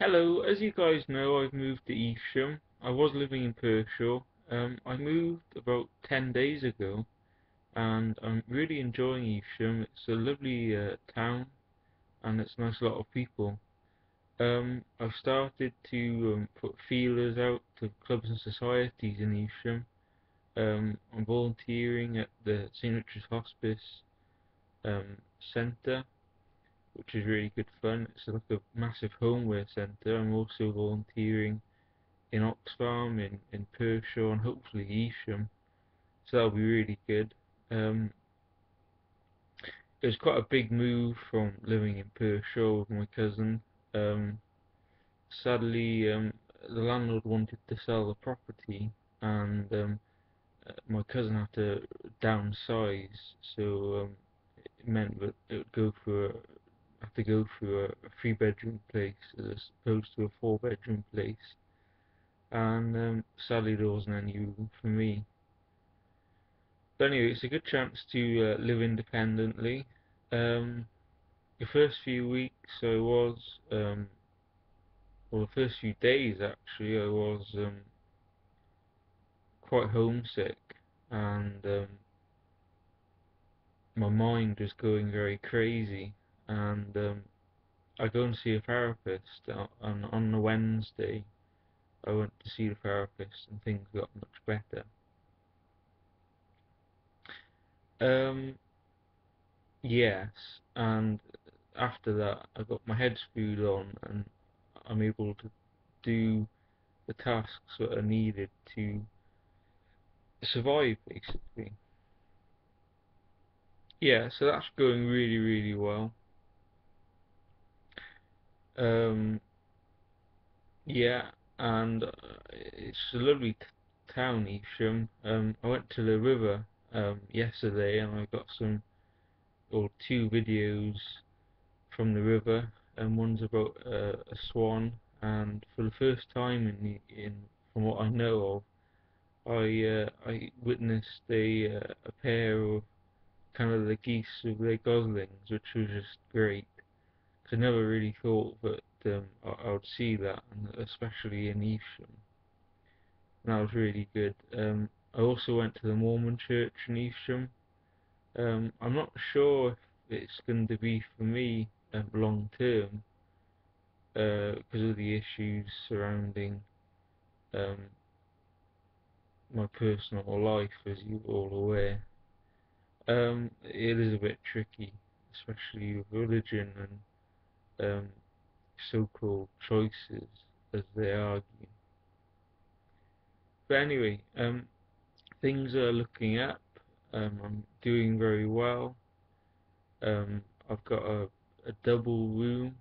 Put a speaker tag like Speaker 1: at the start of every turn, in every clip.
Speaker 1: Hello, as you guys know, I've moved to Evesham. I was living in Pershore. Um, I moved about 10 days ago, and I'm really enjoying Evesham. It's a lovely uh, town, and it's a nice lot of people. Um, I've started to um, put feelers out to clubs and societies in Evesham. Um, I'm volunteering at the St Richard's Hospice um, Centre which is really good fun. It's like a massive homeware centre. I'm also volunteering in Oxfam, in, in Pershore, and hopefully Evesham. So that'll be really good. Um, it was quite a big move from living in Pershore with my cousin. Um, sadly, um, the landlord wanted to sell the property, and um, uh, my cousin had to downsize, so um, it meant that it would go for have to go through a, three bedroom place as opposed to a four bedroom place. And um, sadly, there wasn't any room for me. But anyway, it's a good chance to uh, live independently. Um, the first few weeks I was, um, well, the first few days actually, I was um, quite homesick and um, my mind was going very crazy and um, I go and see a therapist. And on the Wednesday, I went to see the therapist, and things got much better. Um, yes, and after that, I got my head screwed on, and I'm able to do the tasks that are needed to survive, basically. Yeah, so that's going really, really well. Um, yeah, and uh, it's a lovely town, Evesham. Um, I went to the river um, yesterday and I got some, or two videos from the river, and one's about uh, a swan. And for the first time in, in from what I know of, I uh, I witnessed a uh, a pair of kind of the geese with their goslings, which was just great. I never really thought that um, I, I, would see that, especially in Evesham. And that was really good. Um, I also went to the Mormon church in Evesham. Um, I'm not sure if it's going to be for me uh, long term uh, because of the issues surrounding um, my personal life, as you're all aware. Um, it is a bit tricky, especially with religion and um, so-called choices as they argue. But anyway, um, things are looking up. Um, I'm doing very well. Um, I've got a, a double room.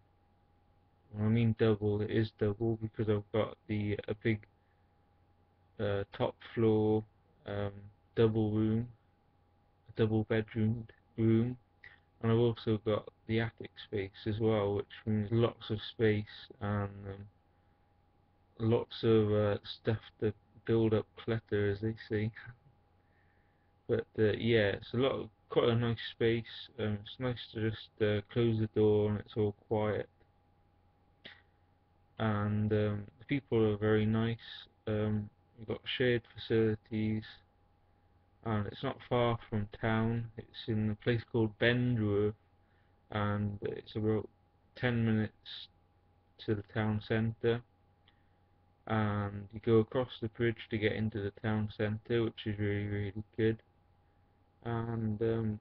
Speaker 1: When I mean double, it is double because I've got the a big uh, top floor um, double room, a double bedroom room and I've also got the attic space as well, which means lots of space and um, lots of uh, stuff to build up clutter, as they say. but uh, yeah, it's a lot, of, quite a nice space. Um, it's nice to just uh, close the door and it's all quiet. And um, the people are very nice. Um, we've got shared facilities and it's not far from town. It's in a place called Bengeworth, and it's about 10 minutes to the town centre. And you go across the bridge to get into the town centre, which is really, really good. And um,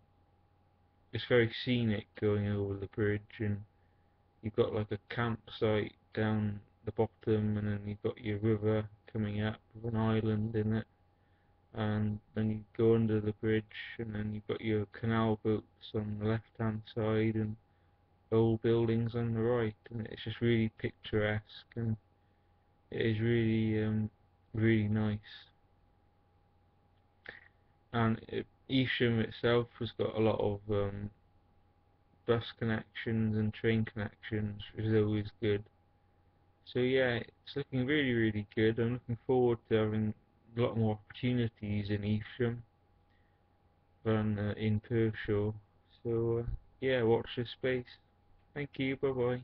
Speaker 1: it's very scenic going over the bridge, and you've got like a campsite down the bottom, and then you've got your river coming up with an island in it and then you go under the bridge and then you've got your canal boats on the left hand side and old buildings on the right and it's just really picturesque and it is really um, really nice. And it, itself has got a lot of um, bus connections and train connections which is always good. So yeah it's looking really really good. I'm looking forward to having a lot more opportunities in Evesham than uh, in Pershore. So uh, yeah, watch this space. Thank you. Bye bye.